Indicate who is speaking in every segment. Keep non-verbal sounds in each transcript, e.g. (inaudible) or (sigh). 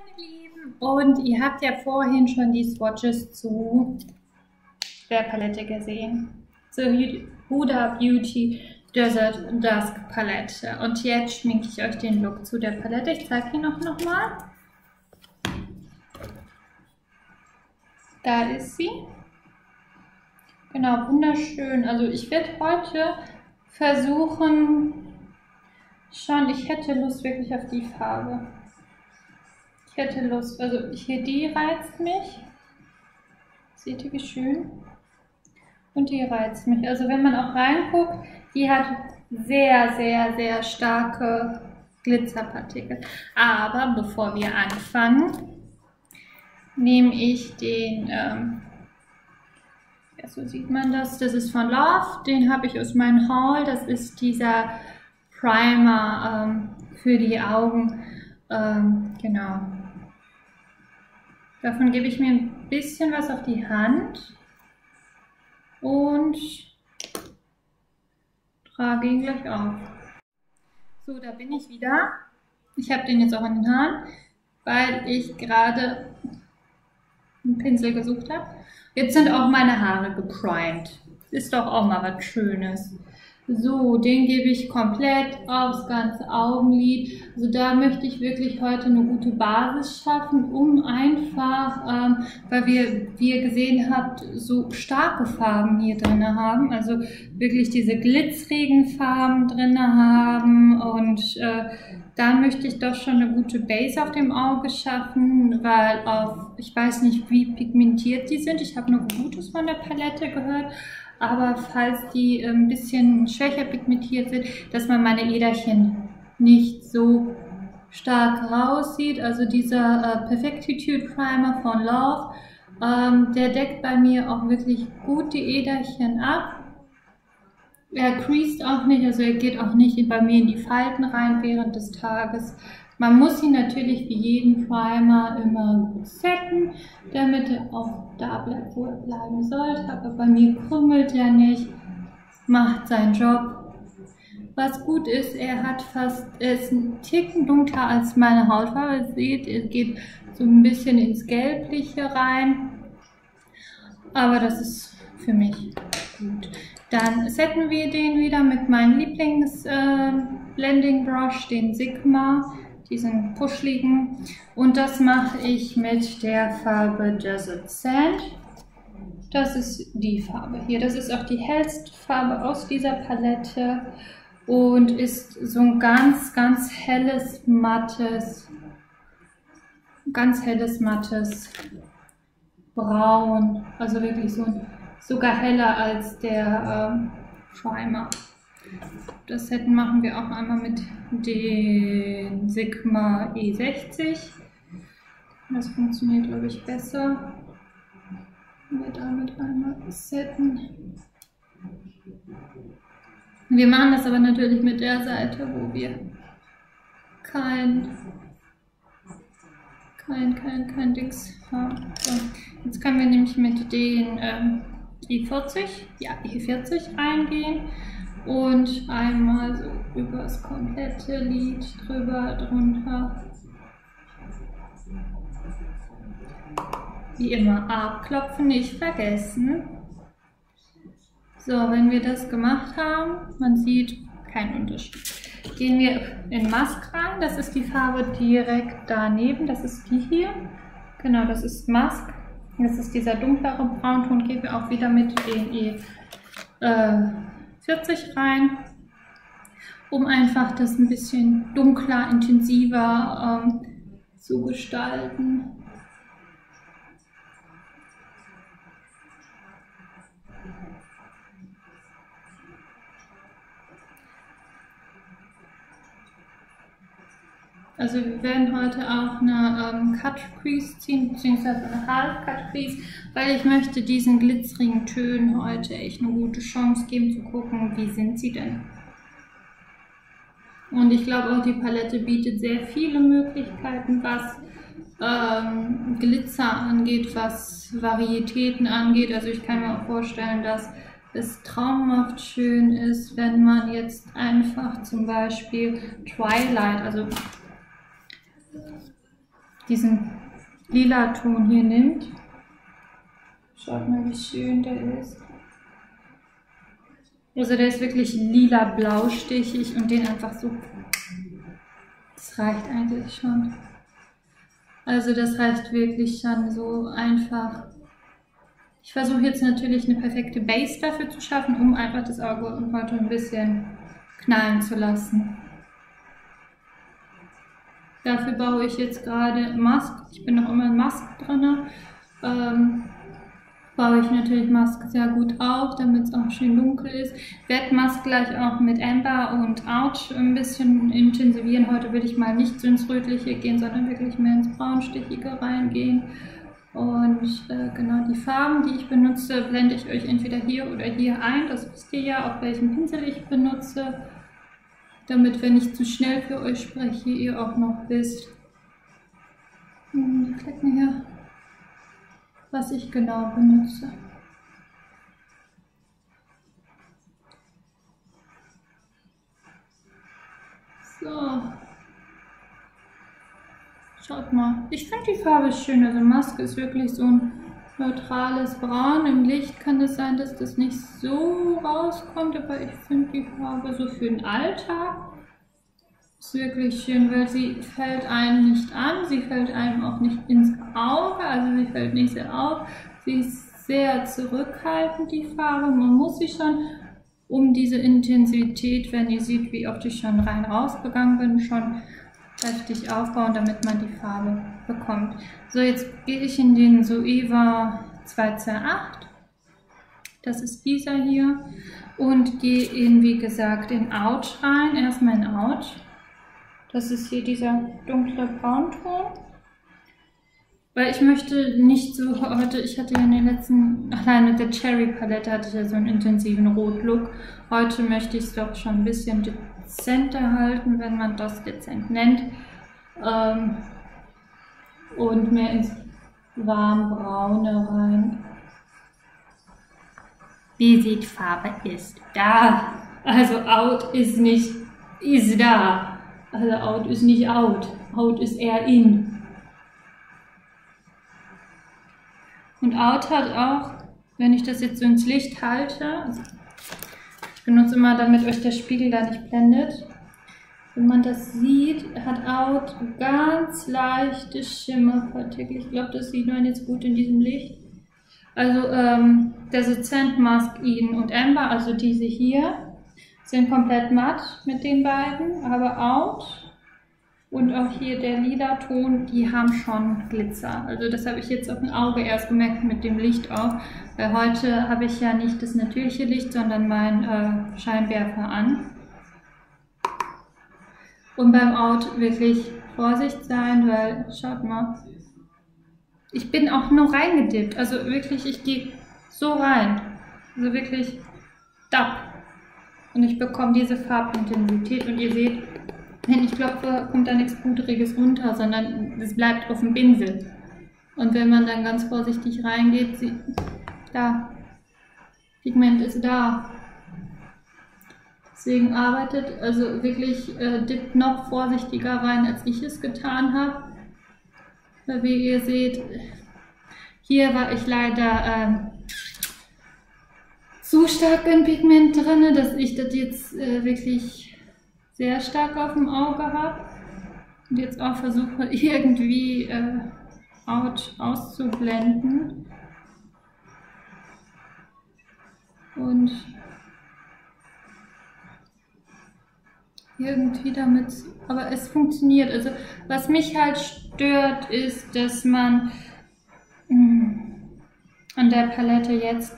Speaker 1: meine Lieben! Und ihr habt ja vorhin schon die Swatches zu der Palette gesehen. Zur Huda Beauty Desert Dusk Palette. Und jetzt schminke ich euch den Look zu der Palette. Ich zeige ihn noch, noch mal. Da ist sie. Genau, wunderschön. Also ich werde heute versuchen, schon, ich hätte Lust wirklich auf die Farbe. Hätte Lust, also hier die reizt mich. Seht ihr, wie schön? Und die reizt mich. Also wenn man auch reinguckt, die hat sehr, sehr, sehr starke Glitzerpartikel. Aber bevor wir anfangen, nehme ich den, ähm, ja, so sieht man das, das ist von Love, den habe ich aus meinem Haul, das ist dieser Primer ähm, für die Augen, ähm, genau. Davon gebe ich mir ein bisschen was auf die Hand und trage ihn gleich auf. So, da bin ich wieder. Ich habe den jetzt auch in den Haaren, weil ich gerade einen Pinsel gesucht habe. Jetzt sind auch meine Haare geprimed. Ist doch auch mal was Schönes. So, den gebe ich komplett aufs ganze Augenlid. Also da möchte ich wirklich heute eine gute Basis schaffen, um einfach, ähm, weil wir, wie ihr gesehen habt, so starke Farben hier drin haben. Also wirklich diese glitzerigen Farben drin haben und äh, da möchte ich doch schon eine gute Base auf dem Auge schaffen, weil auf, ich weiß nicht, wie pigmentiert die sind. Ich habe nur Gutes von der Palette gehört, aber falls die ein ähm, bisschen schwächer pigmentiert sind, dass man meine Äderchen nicht so stark raussieht. Also dieser äh, Perfectitude Primer von Love, ähm, der deckt bei mir auch wirklich gut die Äderchen ab. Er creased auch nicht, also er geht auch nicht bei mir in die Falten rein während des Tages. Man muss ihn natürlich wie jeden Primer immer gut setten, damit er auch da bleibt, wo er bleiben sollte. Aber bei mir krümmelt er nicht, macht seinen Job. Was gut ist, er hat fast, er ist ein Ticken dunkler als meine Hautfarbe. Ihr seht, er geht so ein bisschen ins Gelbliche rein. Aber das ist für mich gut. Dann setten wir den wieder mit meinem Lieblings äh, den Sigma diesen puschligen. Und das mache ich mit der Farbe Desert Sand. Das ist die Farbe hier. Das ist auch die hellste Farbe aus dieser Palette und ist so ein ganz, ganz helles, mattes, ganz helles, mattes Braun. Also wirklich so ein, sogar heller als der ähm, Primer. Das Set machen wir auch einmal mit dem Sigma E60. Das funktioniert, glaube ich, besser. Wir damit einmal setten. Wir machen das aber natürlich mit der Seite, wo wir kein, kein, kein, kein Dings haben. So, jetzt können wir nämlich mit den ähm, E40, ja, E40 reingehen und einmal so über das komplette Lied drüber, drunter. Wie immer abklopfen nicht vergessen. So, wenn wir das gemacht haben, man sieht keinen Unterschied. Gehen wir in Mask rein, das ist die Farbe direkt daneben, das ist die hier. Genau, das ist Mask. Das ist dieser dunklere Braunton, wir auch wieder mit den E. Äh, 40 rein, um einfach das ein bisschen dunkler, intensiver ähm, zu gestalten. Also wir werden heute auch eine ähm, Cut Crease ziehen, beziehungsweise eine Half Cut Crease, weil ich möchte diesen glitzerigen Tönen heute echt eine gute Chance geben zu gucken, wie sind sie denn. Und ich glaube auch die Palette bietet sehr viele Möglichkeiten, was ähm, Glitzer angeht, was Varietäten angeht. Also ich kann mir auch vorstellen, dass es traumhaft schön ist, wenn man jetzt einfach zum Beispiel Twilight, also diesen lila Ton hier nimmt. Schaut mal, wie schön der ist. Also der ist wirklich lila blaustichig und den einfach so. Das reicht eigentlich schon. Also das reicht wirklich schon so einfach. Ich versuche jetzt natürlich eine perfekte Base dafür zu schaffen, um einfach das Auge heute ein bisschen knallen zu lassen. Dafür baue ich jetzt gerade Mask. Ich bin noch immer in Mask drin. Ähm, baue ich natürlich Mask sehr gut auf, damit es auch schön dunkel ist. Werde Mask gleich auch mit Amber und Ouch ein bisschen intensivieren. Heute will ich mal nicht so ins Rötliche gehen, sondern wirklich mehr ins Braunstichige reingehen. Und äh, genau die Farben, die ich benutze, blende ich euch entweder hier oder hier ein. Das wisst ihr ja, auf welchem Pinsel ich benutze damit, wenn ich zu schnell für euch spreche, ihr auch noch wisst, hm, klick mir hier, was ich genau benutze. So. Schaut mal. Ich finde die Farbe schön. Also Maske ist wirklich so ein neutrales Braun. Im Licht kann es sein, dass das nicht so rauskommt, aber ich finde die Farbe so für den Alltag ist wirklich schön, weil sie fällt einem nicht an, sie fällt einem auch nicht ins Auge, also sie fällt nicht sehr auf. Sie ist sehr zurückhaltend, die Farbe. Man muss sie schon um diese Intensität, wenn ihr seht, wie oft ich schon rein rausgegangen bin, schon kräftig aufbauen, damit man die Farbe bekommt. So, jetzt gehe ich in den Soeva 2C8. Das ist dieser hier. Und gehe in, wie gesagt, in Out rein. Erstmal in Out. Das ist hier dieser dunkle Braunton. Weil ich möchte nicht so heute, ich hatte ja in den letzten, allein mit der Cherry Palette hatte ich ja so einen intensiven Rotlook. Heute möchte ich es doch schon ein bisschen dezenter halten, wenn man das dezent nennt. Ähm, und mehr ins warmbraune rein. Wie sieht Farbe ist da. Also out ist nicht ist da. Also out ist nicht out. Out ist eher in. Und out hat auch, wenn ich das jetzt so ins Licht halte, also benutze immer, damit euch der Spiegel da nicht blendet. Wenn man das sieht, hat Out ganz leichte Schimmerpartikel. Ich glaube, das sieht man jetzt gut in diesem Licht. Also ähm, der Sozent Mask Eden und Amber, also diese hier, sind komplett matt mit den beiden, aber Out und auch hier der lila Ton, die haben schon Glitzer. Also das habe ich jetzt auf dem Auge erst gemerkt mit dem Licht auch, weil heute habe ich ja nicht das natürliche Licht, sondern mein äh, Scheinwerfer an. Und beim Out wirklich Vorsicht sein, weil, schaut mal, ich bin auch nur reingedippt. Also wirklich, ich gehe so rein. Also wirklich, dapp. Und ich bekomme diese Farbintensität und ihr seht, wenn ich klopfe, kommt da nichts Pudriges runter, sondern es bleibt auf dem Pinsel. Und wenn man dann ganz vorsichtig reingeht, sieht, da, Pigment ist da. Deswegen arbeitet, also wirklich äh, dippt noch vorsichtiger rein, als ich es getan habe. Weil wie ihr seht, hier war ich leider äh, zu stark in Pigment drin, dass ich das jetzt äh, wirklich sehr stark auf dem Auge habe und jetzt auch versuche (laughs) irgendwie äh, out auszublenden. Und irgendwie damit, aber es funktioniert. Also was mich halt stört, ist, dass man mh, hm, an der Palette jetzt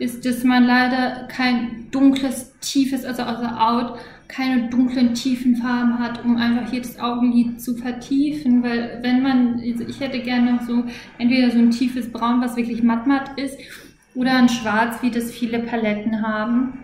Speaker 1: ist, dass man leider kein dunkles, tiefes, also also out keine dunklen, tiefen Farben hat, um einfach hier das Augenlid zu vertiefen, weil wenn man, also ich hätte gerne so entweder so ein tiefes Braun, was wirklich matt matt ist, oder ein Schwarz, wie das viele Paletten haben,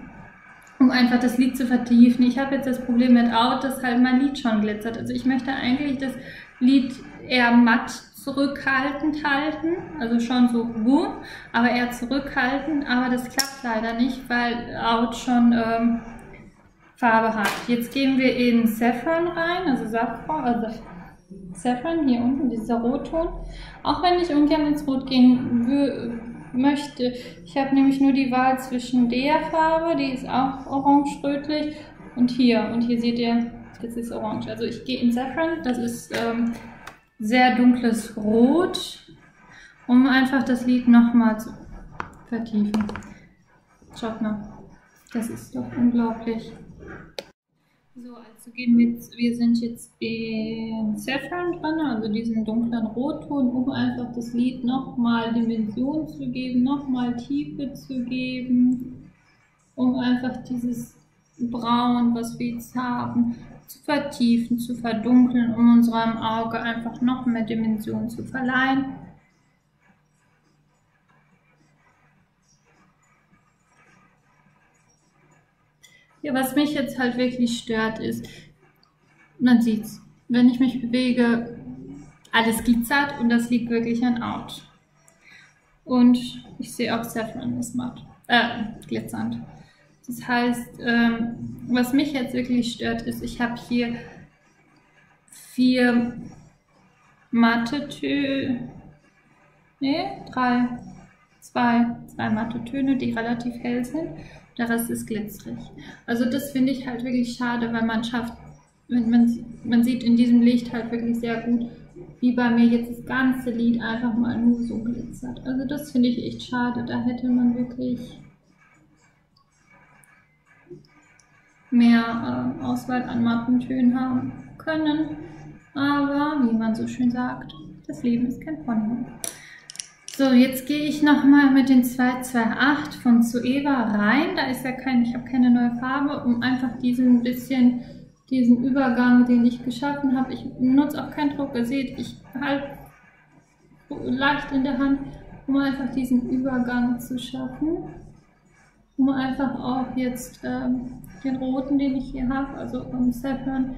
Speaker 1: um einfach das Lid zu vertiefen. Ich habe jetzt das Problem mit Out, dass halt mein Lid schon glitzert. Also ich möchte eigentlich das Lid eher matt zurückhaltend halten, also schon so boom, aber eher zurückhaltend, aber das klappt leider nicht, weil Out schon ähm, Farbe hat. Jetzt gehen wir in Saffron rein, also Saffron, also Saffron hier unten, dieser Rotton. Auch wenn ich ungern ins Rot gehen möchte. Ich habe nämlich nur die Wahl zwischen der Farbe, die ist auch orange-rötlich, und hier. Und hier seht ihr, das ist orange. Also ich gehe in Saffron, das ist ähm, sehr dunkles Rot, um einfach das Lied nochmal zu vertiefen. Schaut mal, das ist doch unglaublich. So, also gehen wir, jetzt, wir sind jetzt in Saffron dran, also diesen dunklen Rotton, um einfach das Lied nochmal Dimension zu geben, nochmal Tiefe zu geben, um einfach dieses Braun, was wir jetzt haben, zu vertiefen, zu verdunkeln, um unserem Auge einfach noch mehr Dimension zu verleihen. Ja, was mich jetzt halt wirklich stört, ist, man sieht's, wenn ich mich bewege, alles glitzert und das liegt wirklich an Out. Und ich sehe auch Saffron ist matt, äh, glitzernd. Das heißt, ähm, was mich jetzt wirklich stört, ist, ich habe hier vier matte Töne, nee, drei, zwei, zwei matte Töne, die relativ hell sind der Rest ist glitzerig. Also das finde ich halt wirklich schade, weil man schafft, man, man sieht in diesem Licht halt wirklich sehr gut, wie bei mir jetzt das ganze Lied einfach mal nur so glitzert. Also das finde ich echt schade. Da hätte man wirklich mehr äh, Auswahl an Mattentönen haben können. Aber wie man so schön sagt, das Leben ist kein Ponyhof. So, jetzt gehe ich nochmal mit den 228 von Sueva rein. Da ist ja kein, ich habe keine neue Farbe, um einfach diesen bisschen, diesen Übergang, den ich geschaffen habe. Ich nutze auch keinen Druck. Ihr seht, ich halte leicht in der Hand, um einfach diesen Übergang zu schaffen. Um einfach auch jetzt ähm, den roten, den ich hier habe, also um Saffron,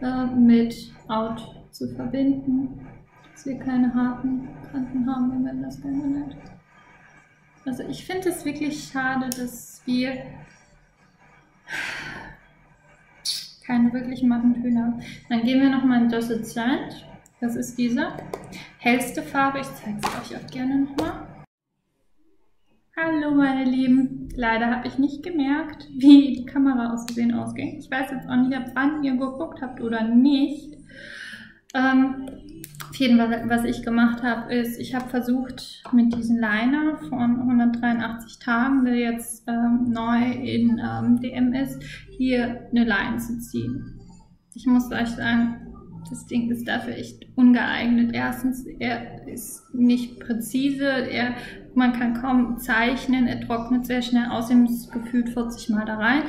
Speaker 1: äh, mit Out zu verbinden dass wir keine harten Kanten haben, wenn man das gerne nennt. Also ich finde es wirklich schade, dass wir keine wirklichen matten Töne haben. Dann gehen wir nochmal in Dosset Sand. Das ist diese hellste Farbe. Ich zeige es euch auch gerne nochmal. Hallo meine Lieben. Leider habe ich nicht gemerkt, wie die Kamera auszusehen ausging. Ich weiß jetzt auch nicht, ab wann ihr geguckt habt oder nicht. Ähm, auf jeden Fall, was ich gemacht habe, ist, ich habe versucht, mit diesem Liner von 183 Tagen, der jetzt ähm, neu in ähm, DM ist, hier eine Line zu ziehen. Ich muss euch sagen, das Ding ist dafür echt ungeeignet. Erstens, er ist nicht präzise, er, man kann kaum zeichnen, er trocknet sehr schnell aus, ihm ist gefühlt 40 Mal da rein.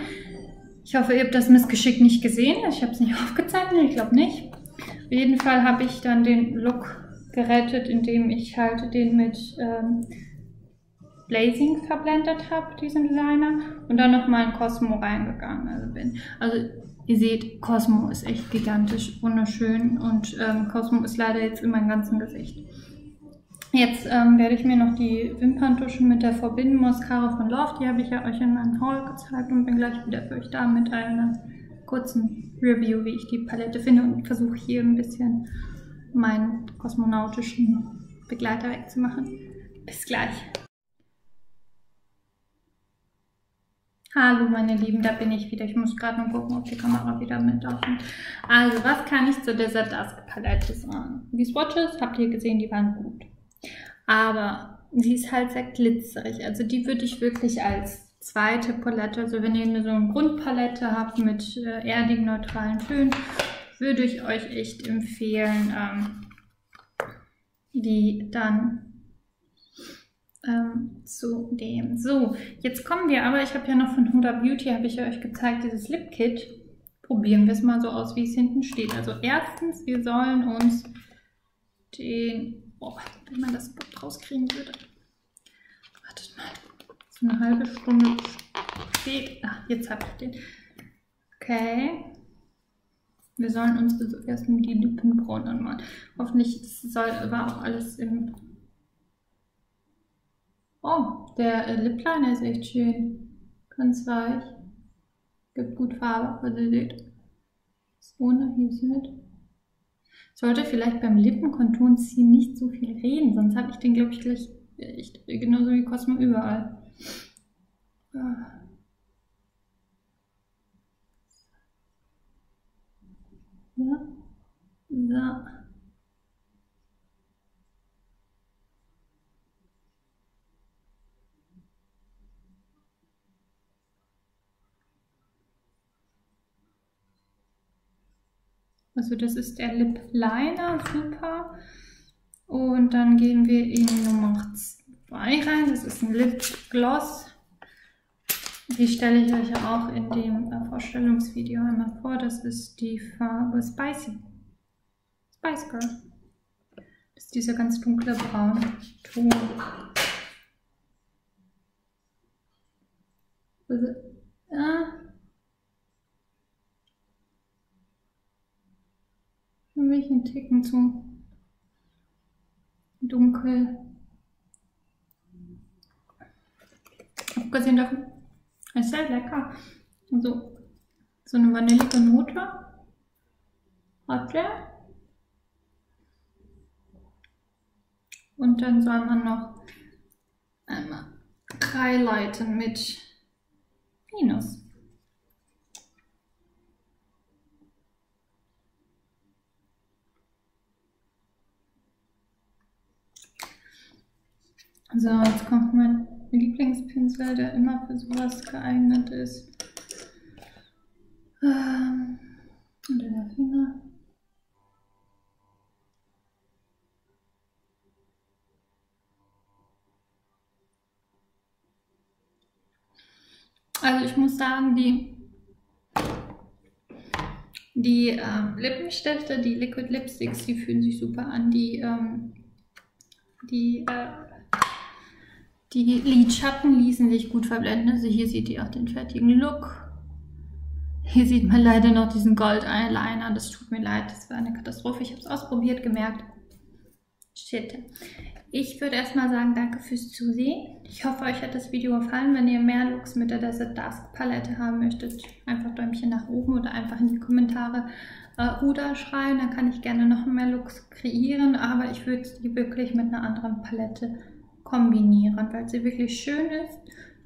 Speaker 1: Ich hoffe, ihr habt das Missgeschick nicht gesehen. Ich habe es nicht (laughs) aufgezeichnet, ich glaube nicht. Jeden Fall habe ich dann den Look gerettet, indem ich halt den mit ähm, Blazing verblendet habe, diesen Liner, und dann nochmal in Cosmo reingegangen also bin. Also ihr seht, Cosmo ist echt gigantisch, wunderschön und ähm, Cosmo ist leider jetzt in meinem ganzen Gesicht. Jetzt ähm, werde ich mir noch die Wimperntusche mit der Forbidden Mascara von Love, die habe ich ja euch in meinem Haul gezeigt und bin gleich wieder für euch da mit einer kurzen Review, wie ich die Palette finde und versuche hier ein bisschen meinen kosmonautischen Begleiter wegzumachen. Bis gleich. Hallo meine Lieben, da bin ich wieder. Ich muss gerade nur gucken, ob die Kamera wieder mit darf. Also, was kann ich zu dieser Dusk Palette sagen? Die Swatches, habt ihr gesehen, die waren gut. Aber sie ist halt sehr glitzerig. Also die würde ich wirklich als zweite Palette, also wenn ihr so eine Grundpalette habt mit äh, erdigen, neutralen Tönen, würde ich euch echt empfehlen, ähm, die dann ähm, zu dem. So, jetzt kommen wir aber, ich habe ja noch von Huda Beauty, habe ich euch gezeigt, dieses Lip Kit. Probieren wir es mal so aus, wie es hinten steht. Also erstens, wir sollen uns den, oh, wenn man das rauskriegen würde. Wartet mal eine halbe Stunde steht. Ach, jetzt habe ich den. Okay. Wir sollen uns also erstmal die Lippenbrauen anmalen. Hoffentlich soll, war auch alles im... Oh, der äh, Lip Liner ist echt schön. Ganz weich. Gibt gut Farbe, was ihr seht. Ist ohne, hier mit. sollte vielleicht beim Lippenkonturen ziehen nicht so viel reden, sonst habe ich den, glaube ich, gleich echt, genauso wie Cosmo überall. So. So. Also das ist der Lip Liner, super. Und dann gehen wir in Nummer 2 rein. Das ist ein Lip Gloss. Die stelle ich euch auch in dem äh, Vorstellungsvideo einmal vor. Das ist die Farbe Spicy. Spice Girl. Das ist dieser ganz dunkle braune Ton. Also, ja, Für mich ein Ticken zu dunkel. Abgesehen davon ist sehr lecker. Also so eine vanillige Note hat der. Und dann soll man noch einmal highlighten mit Minus. So, jetzt kommt mein Lieblingspinsel, der immer für sowas geeignet ist. Ähm, unter der Finger. Also ich muss sagen, die, die ähm, Lippenstifte, die Liquid Lipsticks, die fühlen sich super an. Die, ähm, die äh, die Lidschatten ließen sich gut verblenden. Also hier seht ihr auch den fertigen Look. Hier sieht man leider noch diesen Gold Eyeliner. Das tut mir leid, das war eine Katastrophe. Ich habe es ausprobiert, gemerkt. Shit. Ich würde erstmal sagen, danke fürs Zusehen. Ich hoffe, euch hat das Video gefallen. Wenn ihr mehr Looks mit der Desert Dusk Palette haben möchtet, einfach Däumchen nach oben oder einfach in die Kommentare äh, Uda schreiben. Dann kann ich gerne noch mehr Looks kreieren. Aber ich würde die wirklich mit einer anderen Palette kombinieren, weil sie wirklich schön ist.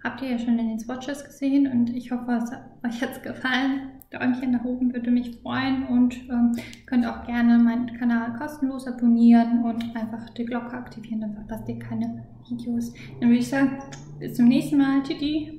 Speaker 1: Habt ihr ja schon in den Swatches gesehen und ich hoffe, es hat (laughs) euch jetzt gefallen. Däumchen nach oben würde mich freuen und ähm, könnt auch gerne meinen Kanal kostenlos abonnieren und einfach die Glocke aktivieren, dann verpasst ihr keine Videos. Dann würde ich sagen, bis zum nächsten Mal. Tschüssi!